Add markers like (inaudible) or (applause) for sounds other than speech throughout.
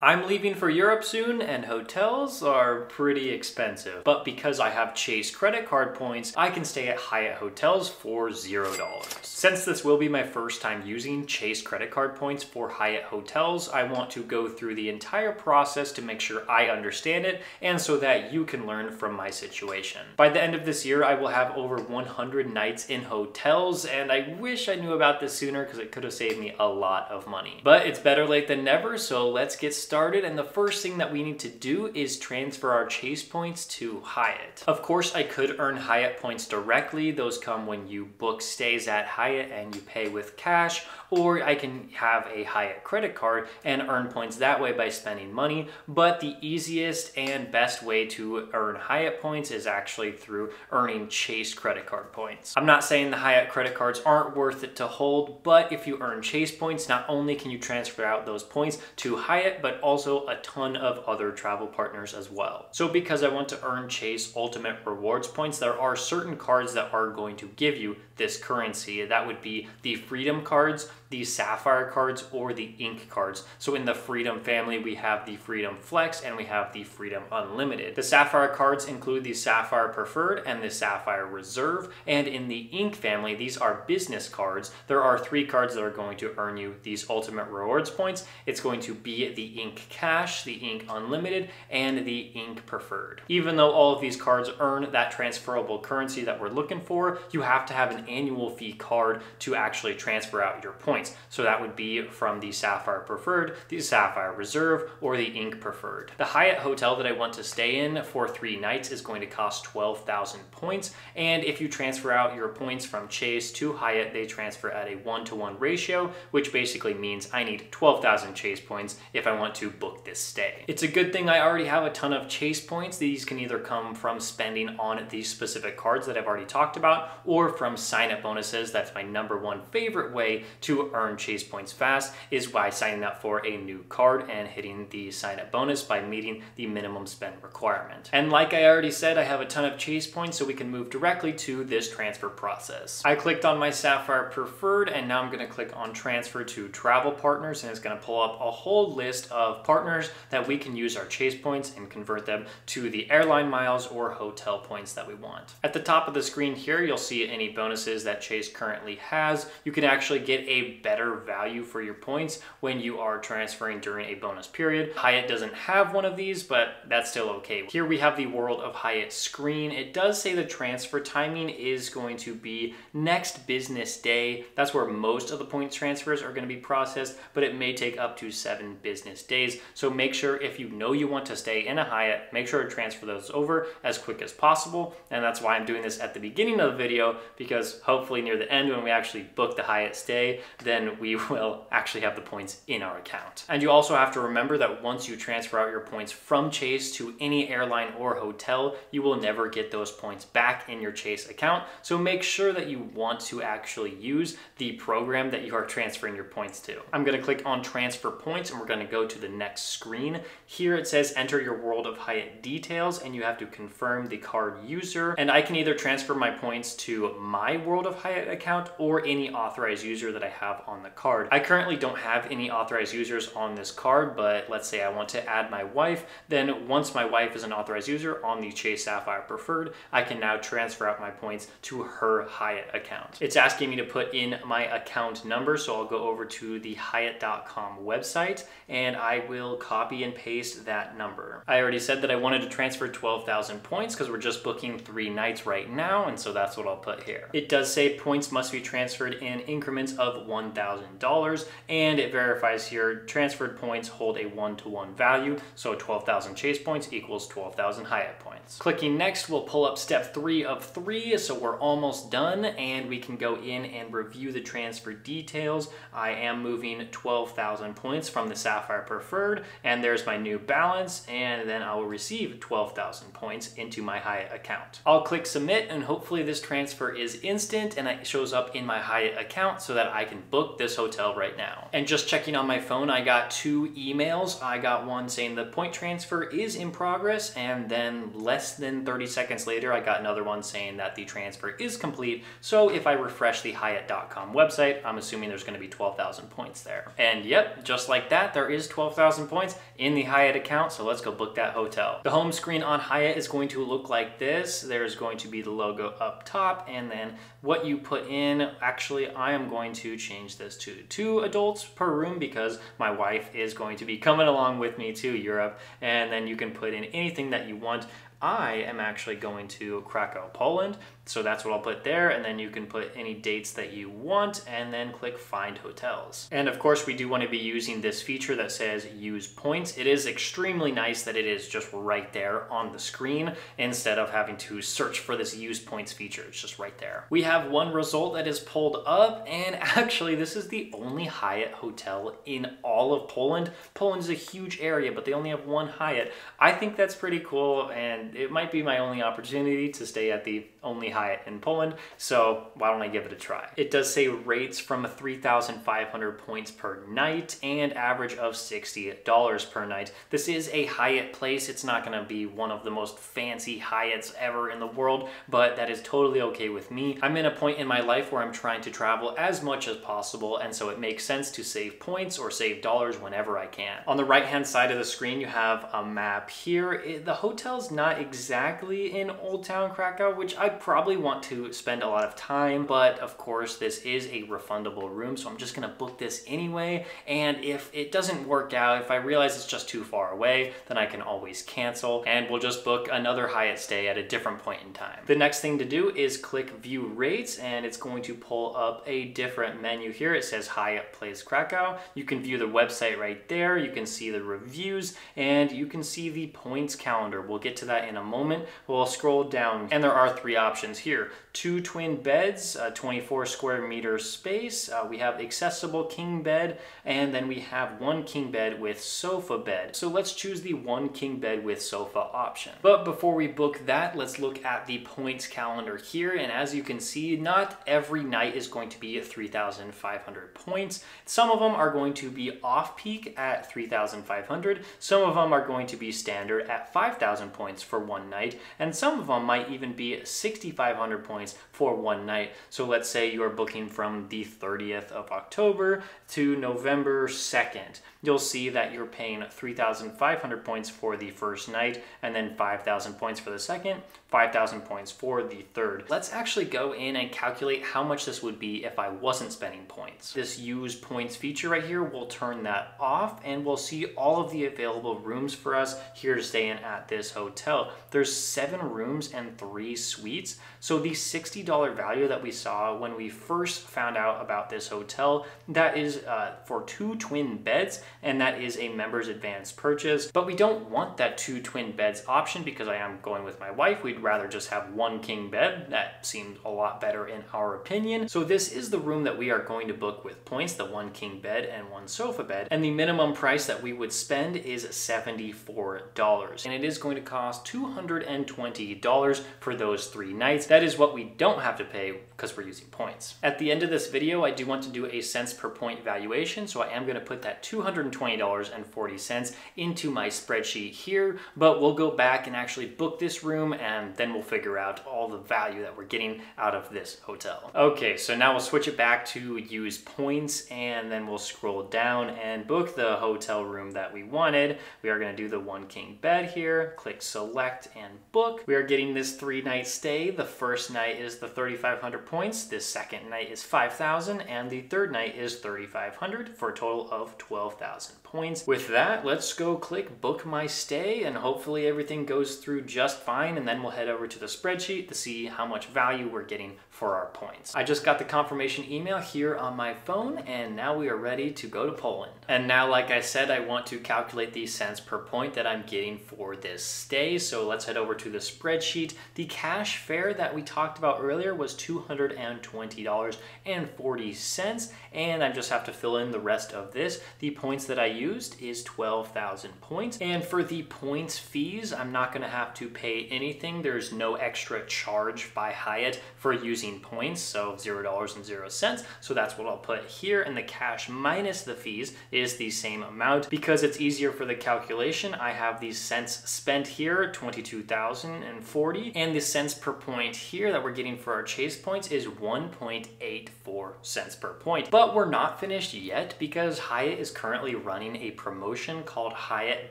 I'm leaving for Europe soon and hotels are pretty expensive. But because I have Chase credit card points, I can stay at Hyatt hotels for $0. Since this will be my first time using Chase credit card points for Hyatt hotels, I want to go through the entire process to make sure I understand it and so that you can learn from my situation. By the end of this year, I will have over 100 nights in hotels and I wish I knew about this sooner because it could have saved me a lot of money. But it's better late than never, so let's get started started and the first thing that we need to do is transfer our Chase points to Hyatt. Of course, I could earn Hyatt points directly. Those come when you book stays at Hyatt and you pay with cash, or I can have a Hyatt credit card and earn points that way by spending money. But the easiest and best way to earn Hyatt points is actually through earning Chase credit card points. I'm not saying the Hyatt credit cards aren't worth it to hold, but if you earn Chase points, not only can you transfer out those points to Hyatt, but also a ton of other travel partners as well. So because I want to earn Chase Ultimate Rewards points, there are certain cards that are going to give you this currency. That would be the Freedom cards, the Sapphire cards, or the Ink cards. So in the Freedom family, we have the Freedom Flex and we have the Freedom Unlimited. The Sapphire cards include the Sapphire Preferred and the Sapphire Reserve. And in the Ink family, these are business cards. There are three cards that are going to earn you these Ultimate Rewards points. It's going to be the Ink Cash, the Ink Unlimited, and the Ink Preferred. Even though all of these cards earn that transferable currency that we're looking for, you have to have an annual fee card to actually transfer out your points. So that would be from the Sapphire Preferred, the Sapphire Reserve, or the Ink Preferred. The Hyatt hotel that I want to stay in for three nights is going to cost 12,000 points. And if you transfer out your points from Chase to Hyatt, they transfer at a one-to-one -one ratio, which basically means I need 12,000 Chase points if I want to book this stay. It's a good thing I already have a ton of Chase points. These can either come from spending on these specific cards that I've already talked about, or from sign up bonuses. That's my number one favorite way to earn Chase points fast is by signing up for a new card and hitting the sign up bonus by meeting the minimum spend requirement. And like I already said, I have a ton of Chase points so we can move directly to this transfer process. I clicked on my Sapphire Preferred and now I'm gonna click on transfer to travel partners and it's gonna pull up a whole list of partners that we can use our Chase points and convert them to the airline miles or hotel points that we want. At the top of the screen here, you'll see any bonuses bonuses that Chase currently has, you can actually get a better value for your points when you are transferring during a bonus period. Hyatt doesn't have one of these, but that's still okay. Here we have the World of Hyatt screen. It does say the transfer timing is going to be next business day. That's where most of the points transfers are going to be processed, but it may take up to seven business days. So make sure if you know you want to stay in a Hyatt, make sure to transfer those over as quick as possible. And that's why I'm doing this at the beginning of the video because hopefully near the end when we actually book the Hyatt stay, then we (laughs) will actually have the points in our account. And you also have to remember that once you transfer out your points from Chase to any airline or hotel, you will never get those points back in your Chase account. So make sure that you want to actually use the program that you are transferring your points to. I'm gonna click on transfer points and we're gonna go to the next screen. Here it says enter your World of Hyatt details and you have to confirm the card user. And I can either transfer my points to my World of Hyatt account or any authorized user that I have on the card. I currently don't have any authorized users on this card, but let's say I want to add my wife, then once my wife is an authorized user on the Chase Sapphire Preferred, I can now transfer out my points to her Hyatt account. It's asking me to put in my account number, so I'll go over to the Hyatt.com website and I will copy and paste that number. I already said that I wanted to transfer 12,000 points because we're just booking three nights right now, and so that's what I'll put here. It does say points must be transferred in increments of $1,000 and it verifies here transferred points hold a one-to-one -one value. So 12,000 Chase points equals 12,000 Hyatt points. Clicking next will pull up step three of three. So we're almost done and we can go in and review the transfer details. I am moving 12,000 points from the Sapphire Preferred and there's my new balance and then I will receive 12,000 points into my Hyatt account. I'll click submit and hopefully this transfer is in instant and it shows up in my Hyatt account so that I can book this hotel right now. And just checking on my phone, I got two emails. I got one saying the point transfer is in progress and then less than 30 seconds later, I got another one saying that the transfer is complete. So if I refresh the Hyatt.com website, I'm assuming there's gonna be 12,000 points there. And yep, just like that, there is 12,000 points in the Hyatt account. So let's go book that hotel. The home screen on Hyatt is going to look like this. There's going to be the logo up top and then what you put in. Actually, I am going to change this to two adults per room because my wife is going to be coming along with me to Europe. And then you can put in anything that you want. I am actually going to Krakow, Poland. So that's what I'll put there. And then you can put any dates that you want and then click find hotels. And of course, we do want to be using this feature that says use points. It is extremely nice that it is just right there on the screen instead of having to search for this use points feature. It's just right there. We have one result that is pulled up and (laughs) actually this is the only Hyatt hotel in all of Poland. Poland is a huge area, but they only have one Hyatt. I think that's pretty cool it might be my only opportunity to stay at the only Hyatt in Poland, so why don't I give it a try? It does say rates from 3,500 points per night and average of $60 per night. This is a Hyatt place. It's not gonna be one of the most fancy Hyatts ever in the world, but that is totally okay with me. I'm in a point in my life where I'm trying to travel as much as possible, and so it makes sense to save points or save dollars whenever I can. On the right-hand side of the screen, you have a map here. It, the hotel's not exactly in Old Town Krakow, which I probably want to spend a lot of time, but of course this is a refundable room, so I'm just gonna book this anyway. And if it doesn't work out, if I realize it's just too far away, then I can always cancel and we'll just book another Hyatt stay at a different point in time. The next thing to do is click view rates and it's going to pull up a different menu here. It says Hyatt Place Krakow. You can view the website right there. You can see the reviews and you can see the points calendar. We'll get to that in a moment. We'll scroll down and there are three options here. Two twin beds, 24 square meter space. Uh, we have accessible king bed, and then we have one king bed with sofa bed. So let's choose the one king bed with sofa option. But before we book that, let's look at the points calendar here. And as you can see, not every night is going to be 3,500 points. Some of them are going to be off peak at 3,500. Some of them are going to be standard at 5,000 points for one night. And some of them might even be 65 500 for one night. So let's say you're booking from the 30th of October to November 2nd. You'll see that you're paying 3,500 points for the first night and then 5,000 points for the second, 5,000 points for the third. Let's actually go in and calculate how much this would be if I wasn't spending points. This use points feature right here We'll turn that off and we'll see all of the available rooms for us here to stay in at this hotel. There's seven rooms and three suites. So the $60 value that we saw when we first found out about this hotel, that is uh, for two twin beds, and that is a member's advance purchase. But we don't want that two twin beds option because I am going with my wife. We'd rather just have one king bed. That seemed a lot better in our opinion. So this is the room that we are going to book with points, the one king bed and one sofa bed. And the minimum price that we would spend is $74. And it is going to cost $220 for those three nights. That is what we don't have to pay because we're using points. At the end of this video, I do want to do a cents per point valuation, so I am gonna put that $220.40 into my spreadsheet here, but we'll go back and actually book this room and then we'll figure out all the value that we're getting out of this hotel. Okay, so now we'll switch it back to use points and then we'll scroll down and book the hotel room that we wanted. We are gonna do the one king bed here, click select and book. We are getting this three night stay. The first night is the 3,500 points, the second night is 5,000, and the third night is 3,500 for a total of 12,000 points. With that, let's go click book my stay and hopefully everything goes through just fine and then we'll head over to the spreadsheet to see how much value we're getting for our points. I just got the confirmation email here on my phone and now we are ready to go to Poland. And now, like I said, I want to calculate the cents per point that I'm getting for this stay. so let's head over to the spreadsheet. The cash fare that we talked about earlier was $220.40, and I just have to fill in the rest of this. The points that I used is 12,000 points, and for the points fees, I'm not gonna have to pay anything. There's no extra charge by Hyatt for using points, so $0.00. So that's what I'll put here, and the cash minus the fees is the same amount. Because it's easier for the calculation, I have these cents spent here, 22,040, and the cents per point here that we're getting for our chase points is 1.84 cents per point. But we're not finished yet because Hyatt is currently running a promotion called Hyatt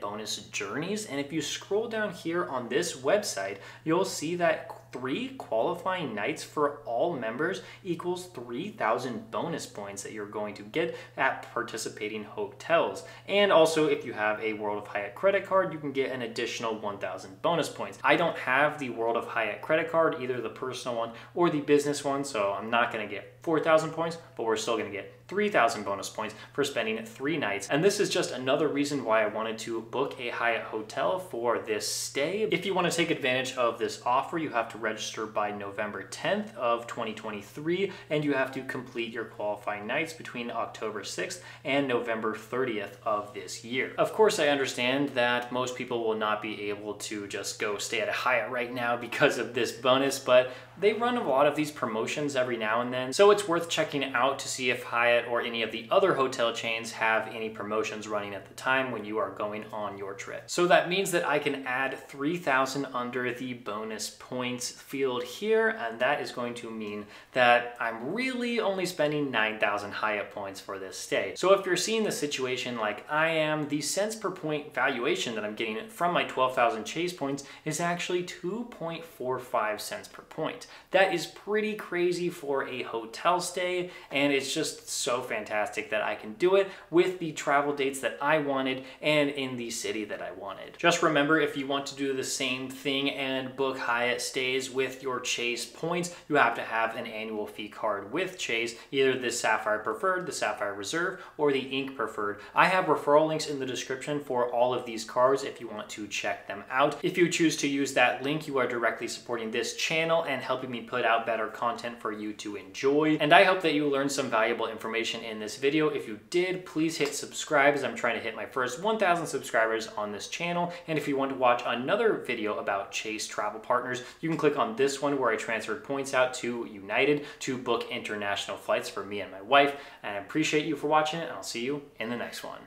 Bonus Journeys. And if you scroll down here on this website, you'll see that three qualifying nights for all members equals 3,000 bonus points that you're going to get at participating hotels. And also, if you have a World of Hyatt credit card, you can get an additional 1,000 bonus points. I don't have the World of Hyatt credit card, either the personal one or the business one, so I'm not going to get 4,000 points, but we're still going to get 3,000 bonus points for spending three nights. And this is just another reason why I wanted to book a Hyatt hotel for this stay. If you want to take advantage of this offer, you have to register by November 10th of 2023, and you have to complete your qualifying nights between October 6th and November 30th of this year. Of course, I understand that most people will not be able to just go stay at a Hyatt right now because of this bonus, but they run a lot of these promotions every now and then, so it's worth checking out to see if Hyatt or any of the other hotel chains have any promotions running at the time when you are going on your trip. So that means that I can add 3,000 under the bonus points field here, and that is going to mean that I'm really only spending 9,000 Hyatt points for this stay. So if you're seeing the situation like I am, the cents per point valuation that I'm getting from my 12,000 chase points is actually 2.45 cents per point. That is pretty crazy for a hotel stay, and it's just so fantastic that I can do it with the travel dates that I wanted and in the city that I wanted. Just remember, if you want to do the same thing and book Hyatt stays with your Chase points, you have to have an annual fee card with Chase, either the Sapphire Preferred, the Sapphire Reserve, or the Ink Preferred. I have referral links in the description for all of these cards if you want to check them out. If you choose to use that link, you are directly supporting this channel and helping me put out better content for you to enjoy. And I hope that you learned some valuable information in this video. If you did, please hit subscribe as I'm trying to hit my first 1,000 subscribers on this channel. And if you want to watch another video about Chase Travel Partners, you can click on this one where I transferred points out to United to book international flights for me and my wife. And I appreciate you for watching it, and I'll see you in the next one.